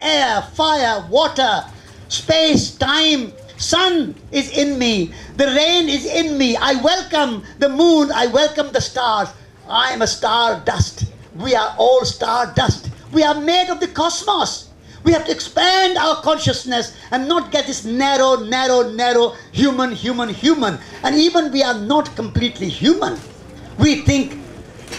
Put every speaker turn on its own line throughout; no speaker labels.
air, fire, water, space, time, sun is in me. The rain is in me. I welcome the moon. I welcome the stars. I am a star dust. We are all star dust. We are made of the cosmos. We have to expand our consciousness and not get this narrow, narrow, narrow human, human, human. And even we are not completely human. We think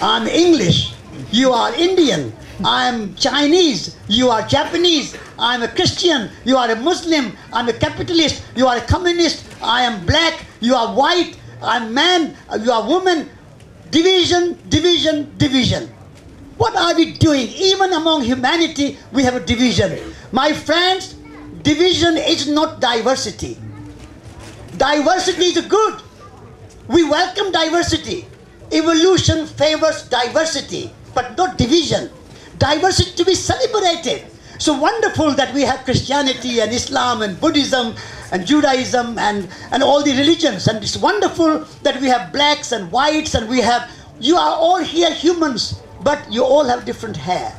I'm English, you are Indian, I'm Chinese, you are Japanese, I'm a Christian, you are a Muslim, I'm a capitalist, you are a communist, I am black, you are white, I'm man, you are woman. Division, division, division. What are we doing? Even among humanity, we have a division. My friends, division is not diversity. Diversity is good. We welcome diversity. Evolution favors diversity, but not division. Diversity to be celebrated. So wonderful that we have Christianity and Islam and Buddhism and Judaism and, and all the religions. And it's wonderful that we have blacks and whites and we have, you are all here humans, but you all have different hair.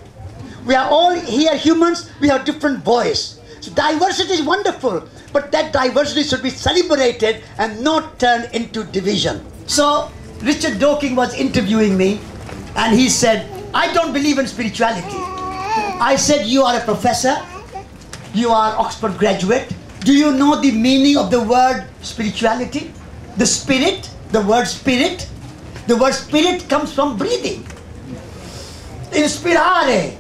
We are all here humans, we have different voice. So diversity is wonderful, but that diversity should be celebrated and not turned into division. So Richard Dawkins was interviewing me and he said, I don't believe in spirituality. I said, You are a professor, you are Oxford graduate. Do you know the meaning of the word spirituality? The spirit, the word spirit. The word spirit comes from breathing. Inspirare,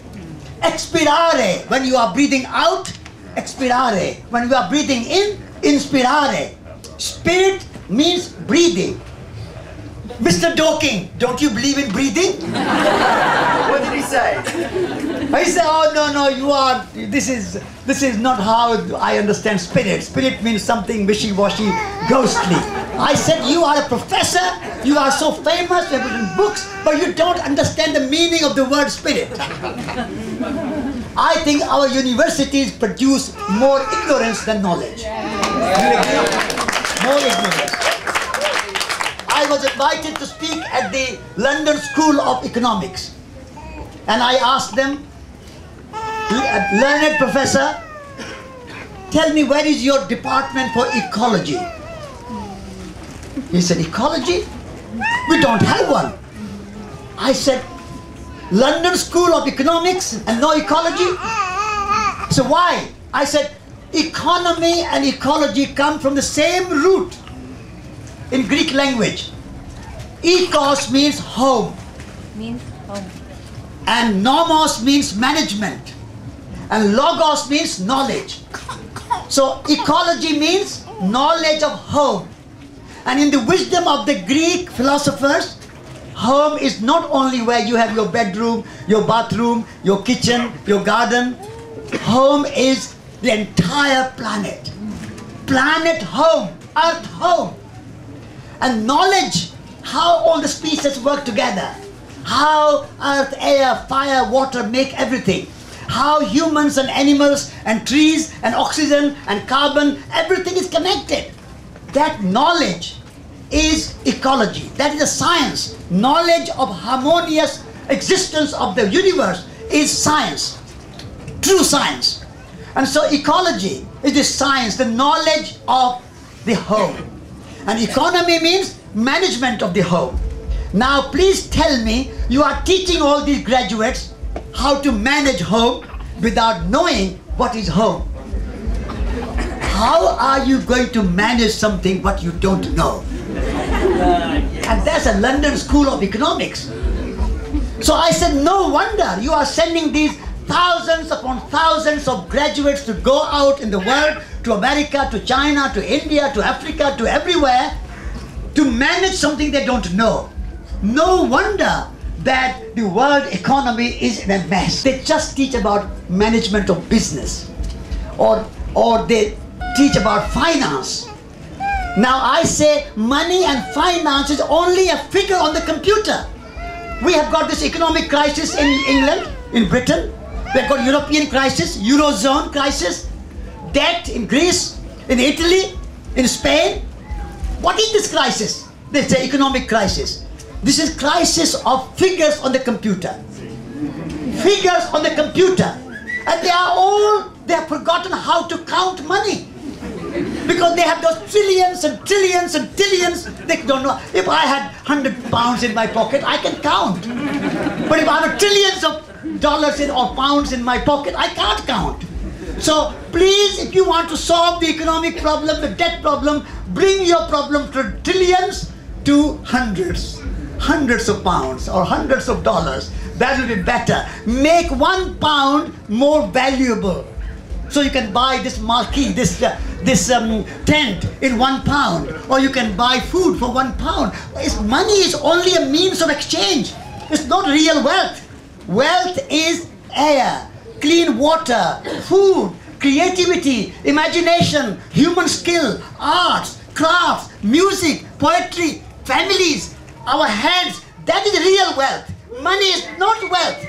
expirare. When you are breathing out, expirare. When you are breathing in, inspirare. Spirit means breathing. Mr. Dawkins, don't you believe in breathing?
What did he say?
I said, oh no, no, you are, this is, this is not how I understand spirit. Spirit means something wishy-washy, ghostly. I said, you are a professor, you are so famous, you have written books, but you don't understand the meaning of the word spirit. I think our universities produce more ignorance than knowledge. More ignorance. I was invited to speak at the London School of Economics. And I asked them, learned professor, tell me where is your department for ecology? He said, ecology? We don't have one. I said, London School of Economics and no ecology? So why? I said, economy and ecology come from the same root in Greek language. Ecos means home
Means home.
and nomos means management and logos means knowledge. So ecology means knowledge of home. And in the wisdom of the Greek philosophers, home is not only where you have your bedroom, your bathroom, your kitchen, your garden. Home is the entire planet. Planet home, earth home. And knowledge, how all the species work together. How earth, air, fire, water make everything. How humans and animals and trees and oxygen and carbon, everything is connected. That knowledge is ecology. That is a science. Knowledge of harmonious existence of the universe is science. True science. And so ecology is the science, the knowledge of the whole. And economy means management of the home. Now please tell me, you are teaching all these graduates how to manage home without knowing what is home. How are you going to manage something what you don't know? And that's a London School of Economics. So I said, no wonder you are sending these thousands upon thousands of graduates to go out in the world, to America, to China, to India, to Africa, to everywhere, to manage something they don't know. No wonder that the world economy is in a mess. They just teach about management of business or, or they teach about finance. Now I say money and finance is only a figure on the computer. We have got this economic crisis in England, in Britain. We've got European crisis, Eurozone crisis, debt in Greece, in Italy, in Spain. What is this crisis? They say economic crisis. This is crisis of figures on the computer. Figures on the computer. And they are all, they have forgotten how to count money. Because they have those trillions and trillions and trillions, they don't know. If I had 100 pounds in my pocket, I can count. But if I have trillions of dollars in, or pounds in my pocket, I can't count. So please, if you want to solve the economic problem, the debt problem, bring your problem to trillions to hundreds, hundreds of pounds or hundreds of dollars. That will be better. Make one pound more valuable. So you can buy this marquee, this uh, this um, tent in one pound, or you can buy food for one pound. It's, money is only a means of exchange. It's not real wealth. Wealth is air, clean water, food, creativity, imagination, human skill, arts, crafts, music, poetry, families, our hands. That is real wealth. Money is not wealth.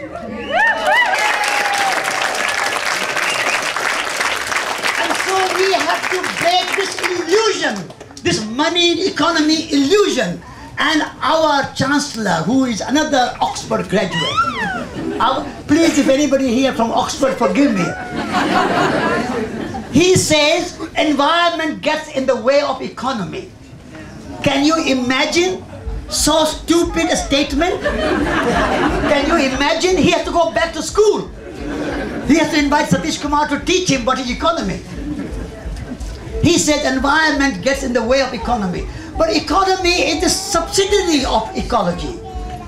And so we have to break this illusion, this money economy illusion. And our chancellor, who is another Oxford graduate, our, please, if anybody here from Oxford, forgive me. He says environment gets in the way of economy. Can you imagine so stupid a statement? Can you imagine? He has to go back to school. He has to invite Satish Kumar to teach him what is economy. He said environment gets in the way of economy. But economy is the subsidiary of ecology.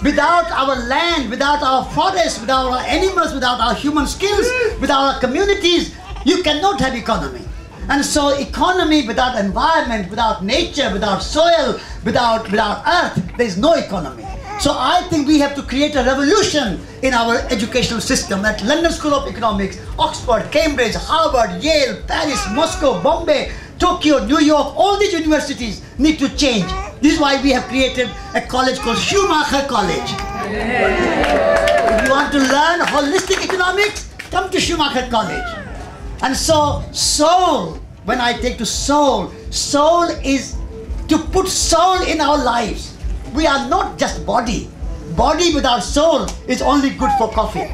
Without our land, without our forests, without our animals, without our human skills, without our communities, you cannot have economy. And so economy without environment, without nature, without soil, without, without earth, there is no economy. So I think we have to create a revolution in our educational system at London School of Economics, Oxford, Cambridge, Harvard, Yale, Paris, Moscow, Bombay, Tokyo, New York, all these universities need to change. This is why we have created a college called Schumacher College. If you want to learn holistic economics, come to Schumacher College. And so, soul, when I take to soul, soul is to put soul in our lives. We are not just body. Body without soul is only good for coffee.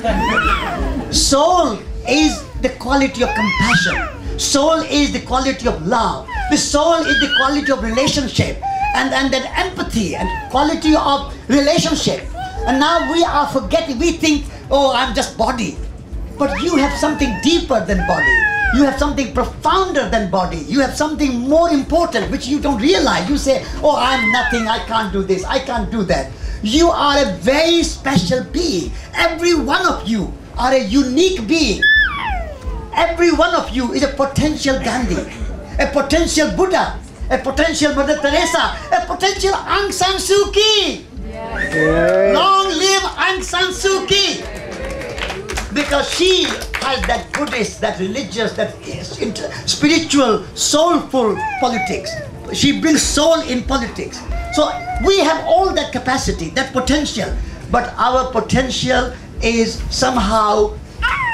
Soul is the quality of compassion. Soul is the quality of love. The soul is the quality of relationship and, and that empathy and quality of relationship. And now we are forgetting, we think, oh, I'm just body. But you have something deeper than body. You have something profounder than body. You have something more important which you don't realize. You say, oh, I'm nothing, I can't do this, I can't do that. You are a very special being. Every one of you are a unique being. Every one of you is a potential Gandhi, a potential Buddha, a potential Mother Teresa, a potential Aung San Suu Kyi. Long live Aung San Suu Kyi. Because she has that Buddhist, that religious, that spiritual, soulful politics. She brings soul in politics. So we have all that capacity, that potential, but our potential is somehow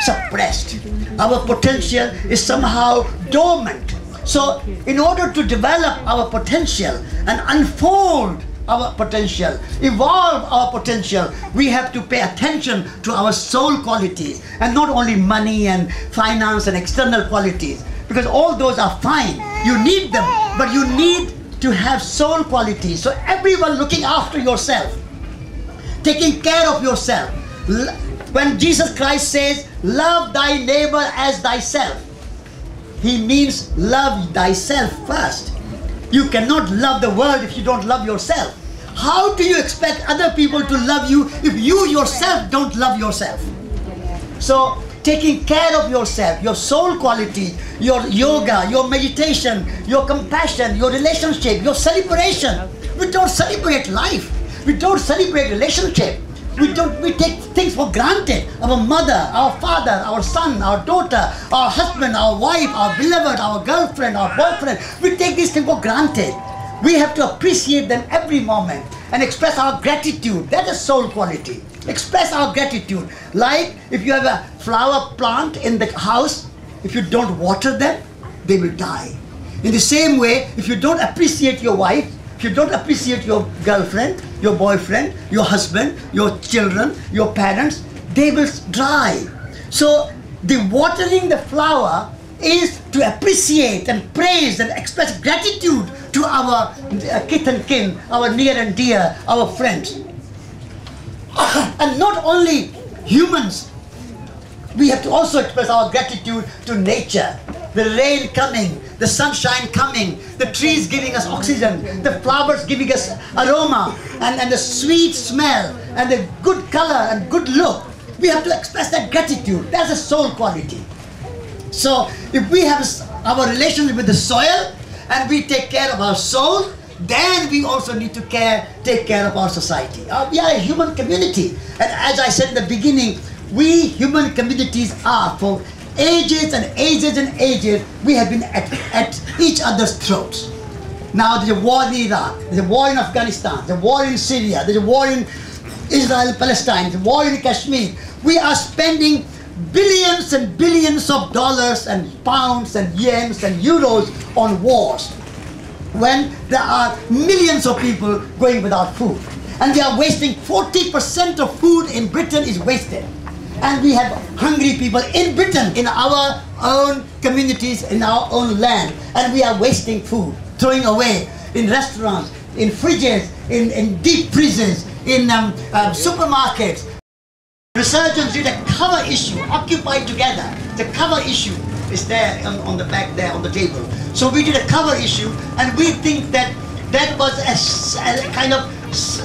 suppressed. Our potential is somehow dormant. So, in order to develop our potential and unfold our potential, evolve our potential, we have to pay attention to our soul qualities and not only money and finance and external qualities because all those are fine. You need them, but you need to have soul qualities. So, everyone looking after yourself, taking care of yourself. When Jesus Christ says, Love thy neighbor as thyself, he means love thyself first. You cannot love the world if you don't love yourself. How do you expect other people to love you if you yourself don't love yourself? So, taking care of yourself, your soul quality, your yoga, your meditation, your compassion, your relationship, your celebration. We don't celebrate life. We don't celebrate relationship. We don't we take things for granted. Our mother, our father, our son, our daughter, our husband, our wife, our beloved, our girlfriend, our boyfriend. We take these things for granted. We have to appreciate them every moment and express our gratitude. That is soul quality. Express our gratitude. Like if you have a flower plant in the house, if you don't water them, they will die. In the same way, if you don't appreciate your wife, if you don't appreciate your girlfriend, your boyfriend, your husband, your children, your parents, they will die. So the watering the flower is to appreciate and praise and express gratitude to our uh, kith and kin, our near and dear, our friends. and not only humans, we have to also express our gratitude to nature. The rain coming, the sunshine coming, the trees giving us oxygen, the flowers giving us aroma, and, and the sweet smell, and the good color and good look. We have to express that gratitude. That's a soul quality. So if we have our relationship with the soil and we take care of our soul, then we also need to care, take care of our society. Uh, we are a human community. And as I said in the beginning, we human communities are for ages and ages and ages, we have been at, at each other's throats. Now there's a war in Iraq, there's a war in Afghanistan, there's a war in Syria, there's a war in Israel, Palestine, there's a war in Kashmir. We are spending billions and billions of dollars and pounds and yens and euros on wars when there are millions of people going without food. And they are wasting 40% of food in Britain is wasted. And we have hungry people in Britain, in our own communities, in our own land. And we are wasting food, throwing away in restaurants, in fridges, in, in deep freezers, in um, um, supermarkets. Resurgence did a cover issue, occupied together. The cover issue is there on, on the back there on the table. So we did a cover issue, and we think that that was a kind of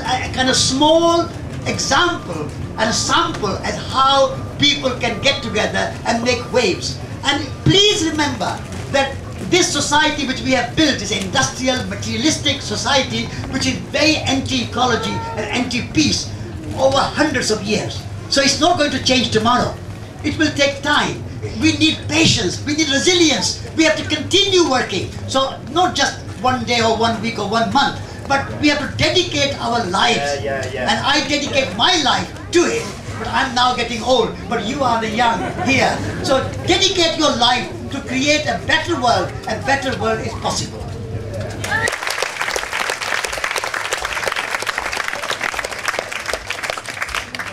a kind of small example a sample as how people can get together and make waves. And please remember that this society which we have built is an industrial, materialistic society which is very anti-ecology and anti-peace over hundreds of years. So it's not going to change tomorrow. It will take time. We need patience. We need resilience. We have to continue working. So not just one day or one week or one month, but we have to dedicate our lives.
Yeah, yeah, yeah.
And I dedicate my life to it. But I'm now getting old, but you are the young here. So dedicate your life to create a better world. A better world is possible.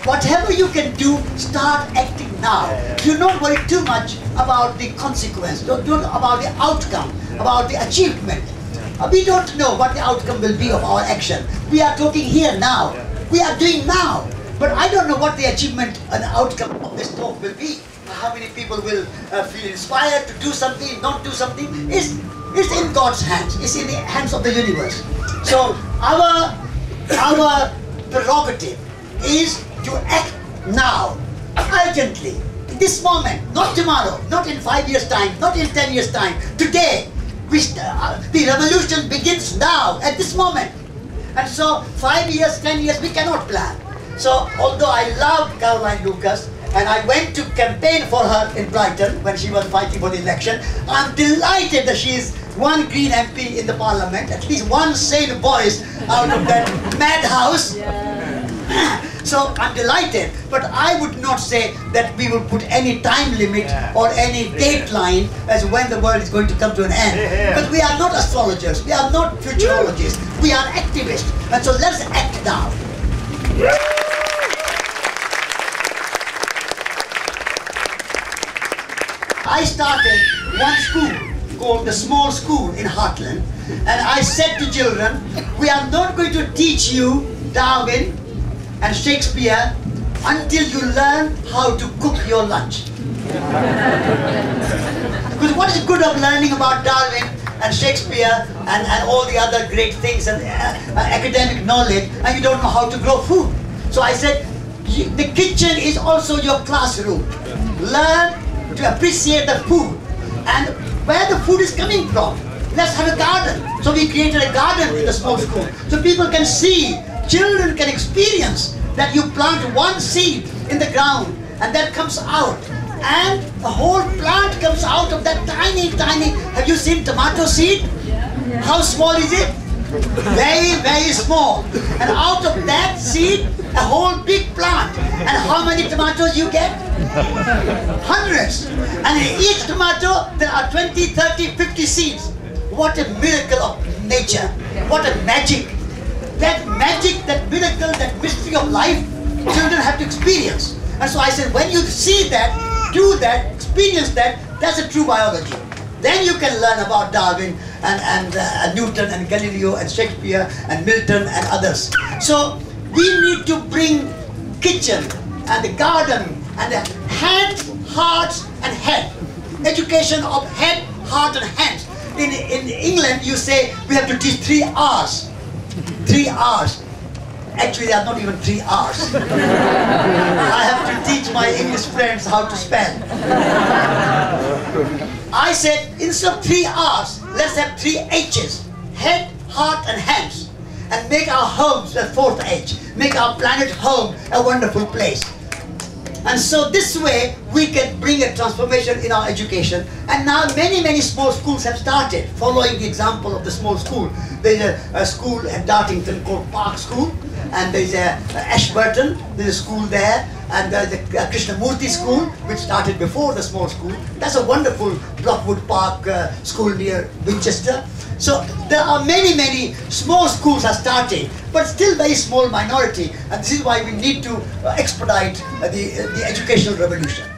Whatever you can do, start acting now. Do not worry too much about the consequence, don't, don't about the outcome, about the achievement. Uh, We don't know what the outcome will be of our action. We are talking here now. We are doing now. But I don't know what the achievement and outcome of this talk will be. How many people will uh, feel inspired to do something, not do something? It's, it's in God's hands. It's in the hands of the universe. So our our prerogative is to act now, urgently, in this moment, not tomorrow, not in five years' time, not in ten years' time, today. We uh, the revolution begins now, at this moment. And so, five years, ten years, we cannot plan. So, although I love Caroline Lucas, and I went to campaign for her in Brighton when she was fighting for the election, I'm delighted that she is one Green MP in the Parliament, at least one sane voice out of that madhouse. So I'm delighted, but I would not say that we will put any time limit
Yeah.
or any dateline as when the world is going to come to an end.
Yeah.
But we are not astrologers, we are not futurologists, we are activists. And so let's act now. I started one school called the Small School in Hartland, and I said to children, we are not going to teach you Darwin and Shakespeare until you learn how to cook your lunch. Because what is good of learning about Darwin and Shakespeare and, and all the other great things and uh, uh, academic knowledge and you don't know how to grow food? So I said, the kitchen is also your classroom. Learn to appreciate the food and where the food is coming from. Let's have a garden. So we created a garden in the small school. So people can see, children can experience that you plant one seed in the ground and that comes out. And a whole plant comes out of that tiny tiny have you seen tomato seed? How small is it? Very very small. And out of that seed a whole big plant. And how many tomatoes you get hundreds and in each tomato there are 20 30 50 seeds what a miracle of nature what a magic that magic, that miracle, that mystery of life, children have to experience. And so I said, when you see that, do that, experience that, that's a true biology. Then you can learn about Darwin and, and uh, Newton and Galileo and Shakespeare and Milton and others. So we need to bring kitchen and the garden and the hands, hearts and head. Education of head, heart and hands. In, in England you say we have to teach three R's. Three R's. Actually, they are not even three R's. I have to teach my English friends how to spell. I said, instead of three R's, let's have three H's. Head, heart, and hands. And make our homes the fourth H. Make our planet home a wonderful place. And so this way, we can bring a transformation in our education. And now many, many small schools have started, following the example of the small school. There's a, a school at Dartington called Park School, and there's a, a Ashburton, there's a school there, and there's a, a Krishnamurti school, which started before the small school. That's a wonderful Brockwood Park uh, school near Winchester. So there are many, many small schools are starting, but still very small minority. And this is why we need to uh, expedite the, the educational revolution.